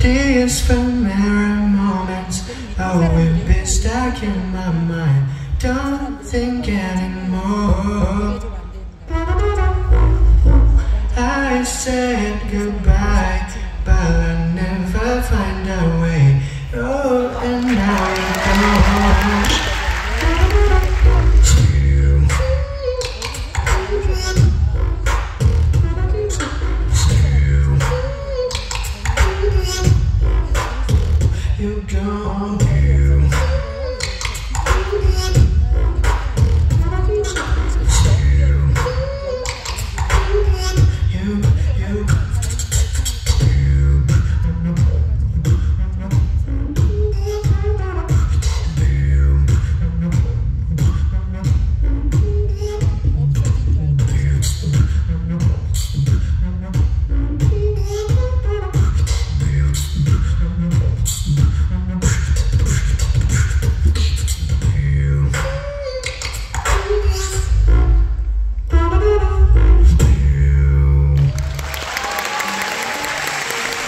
These familiar moments oh, always be stuck in my mind. Don't think anymore. I said goodbye, but I'll never find a way. Oh, and now You don't care. You, you,